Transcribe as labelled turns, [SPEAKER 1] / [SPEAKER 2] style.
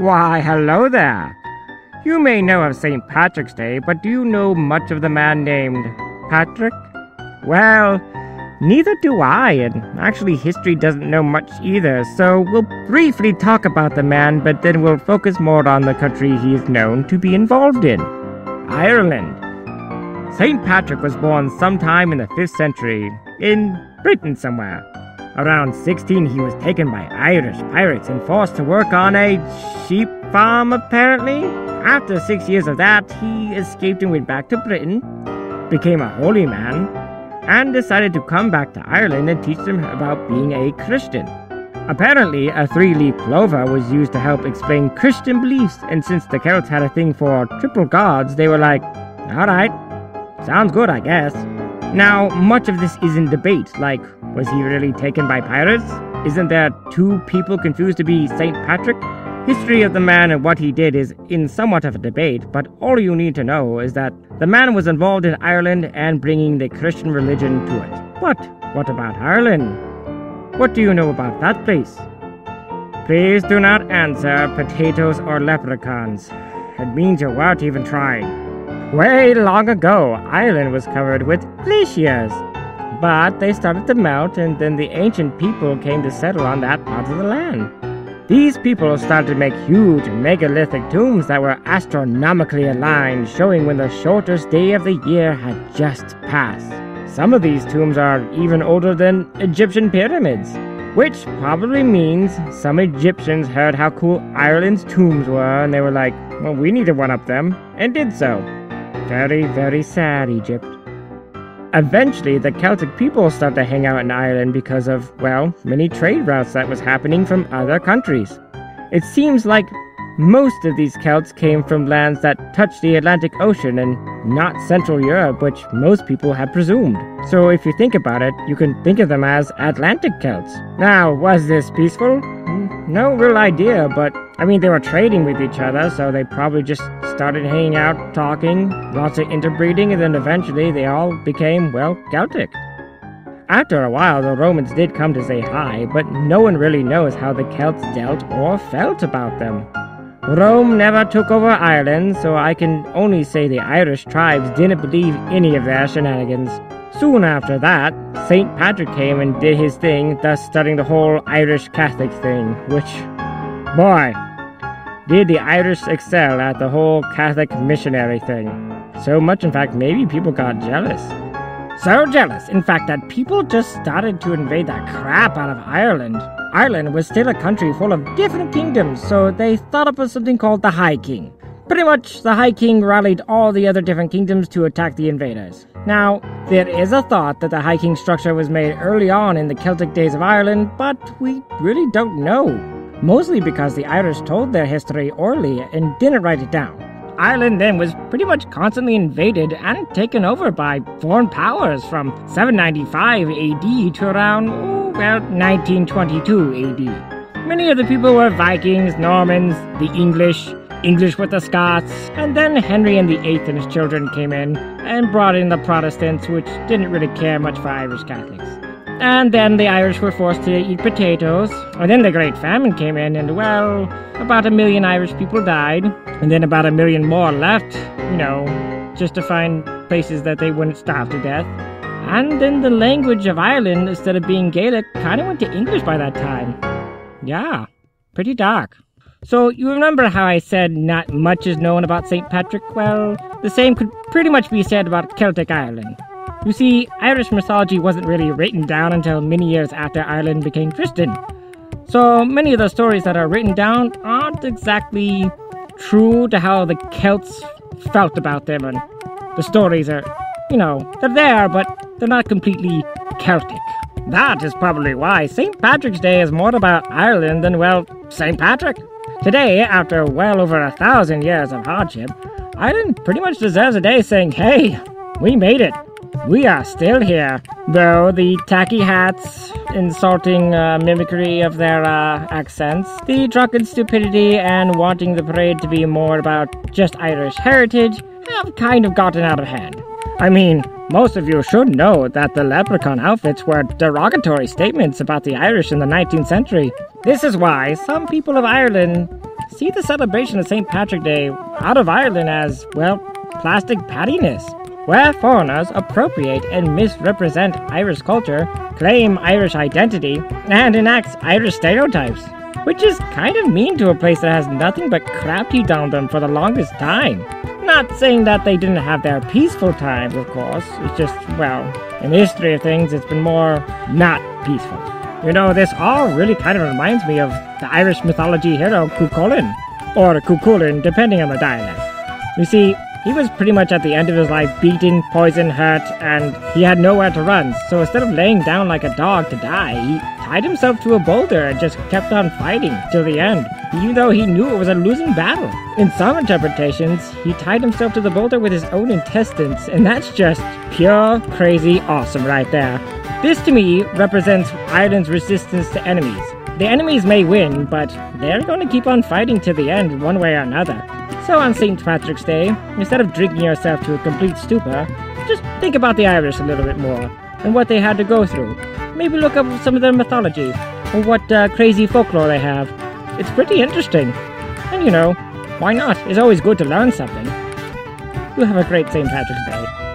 [SPEAKER 1] Why, hello there. You may know of St. Patrick's Day, but do you know much of the man named Patrick? Well, neither do I, and actually, history doesn't know much either, so we'll briefly talk about the man, but then we'll focus more on the country he is known to be involved in Ireland. St. Patrick was born sometime in the 5th century, in Britain somewhere. Around 16, he was taken by Irish pirates and forced to work on a sheep farm, apparently. After six years of that, he escaped and went back to Britain, became a holy man, and decided to come back to Ireland and teach them about being a Christian. Apparently, a three leaf clover was used to help explain Christian beliefs, and since the Celts had a thing for triple gods, they were like, alright, sounds good, I guess. Now, much of this is in debate, like, was he really taken by pirates? Isn't there two people confused to be St. Patrick? History of the man and what he did is in somewhat of a debate, but all you need to know is that the man was involved in Ireland and bringing the Christian religion to it. But what about Ireland? What do you know about that place? Please do not answer potatoes or leprechauns. It means you weren't even trying. Way long ago, Ireland was covered with glaciers. But they started to melt, and then the ancient people came to settle on that part of the land. These people started to make huge megalithic tombs that were astronomically aligned, showing when the shortest day of the year had just passed. Some of these tombs are even older than Egyptian pyramids, which probably means some Egyptians heard how cool Ireland's tombs were and they were like, well, we need to one up them, and did so. Very, very sad, Egypt. Eventually, the Celtic people started to hang out in Ireland because of, well, many trade routes that was happening from other countries. It seems like most of these Celts came from lands that touched the Atlantic Ocean and not Central Europe, which most people had presumed. So if you think about it, you can think of them as Atlantic Celts. Now, was this peaceful? No real idea, but I mean, they were trading with each other, so they probably just started hanging out, talking, lots of interbreeding, and then eventually they all became, well, Celtic. After a while, the Romans did come to say hi, but no one really knows how the Celts dealt or felt about them. Rome never took over Ireland, so I can only say the Irish tribes didn't believe any of their shenanigans. Soon after that, St. Patrick came and did his thing, thus starting the whole Irish Catholic thing, which, boy, did the Irish excel at the whole Catholic missionary thing. So much, in fact, maybe people got jealous. So jealous, in fact, that people just started to invade the crap out of Ireland. Ireland was still a country full of different kingdoms, so they thought up of something called the High King. Pretty much, the High King rallied all the other different kingdoms to attack the invaders. Now, there is a thought that the High King structure was made early on in the Celtic days of Ireland, but we really don't know. Mostly because the Irish told their history orally and didn't write it down. Ireland then was pretty much constantly invaded and taken over by foreign powers from 795 AD to around, well, 1922 AD. Many of the people were Vikings, Normans, the English, English with the Scots, and then Henry and the Eighth and his children came in and brought in the Protestants, which didn't really care much for Irish Catholics. And then the Irish were forced to eat potatoes, and then the Great Famine came in, and well, about a million Irish people died, and then about a million more left, you know, just to find places that they wouldn't starve to death. And then the language of Ireland, instead of being Gaelic, kind of went to English by that time. Yeah, pretty dark. So, you remember how I said not much is known about St. Patrick? Well, the same could pretty much be said about Celtic Ireland. You see, Irish mythology wasn't really written down until many years after Ireland became Christian. So, many of the stories that are written down aren't exactly true to how the Celts felt about them, and the stories are, you know, they're there, but they're not completely Celtic. That is probably why St. Patrick's Day is more about Ireland than, well, St. Patrick. Today, after well over a thousand years of hardship, Ireland pretty much deserves a day saying, hey, we made it. We are still here. Though the tacky hats, insulting uh, mimicry of their uh, accents, the drunken stupidity, and wanting the parade to be more about just Irish heritage have kind of gotten out of hand. I mean, most of you should know that the leprechaun outfits were derogatory statements about the Irish in the 19th century. This is why some people of Ireland see the celebration of St. Patrick Day out of Ireland as, well, plastic pattiness, where foreigners appropriate and misrepresent Irish culture, claim Irish identity, and enact Irish stereotypes. Which is kind of mean to a place that has nothing but crap on them for the longest time. Not saying that they didn't have their peaceful times, of course. It's just, well, in the history of things, it's been more not peaceful. You know, this all really kind of reminds me of the Irish mythology hero Cuchulainn, or Cuchulainn, depending on the dialect. You see, he was pretty much at the end of his life beaten, poisoned, hurt, and he had nowhere to run. So instead of laying down like a dog to die, he tied himself to a boulder and just kept on fighting till the end, even though he knew it was a losing battle. In some interpretations, he tied himself to the boulder with his own intestines, and that's just pure crazy awesome right there. This to me represents Ireland's resistance to enemies. The enemies may win, but they're going to keep on fighting to the end one way or another. So on St. Patrick's Day, instead of drinking yourself to a complete stupor, just think about the Irish a little bit more and what they had to go through. Maybe look up some of their mythology or what uh, crazy folklore they have. It's pretty interesting. And you know, why not? It's always good to learn something. You have a great St. Patrick's Day.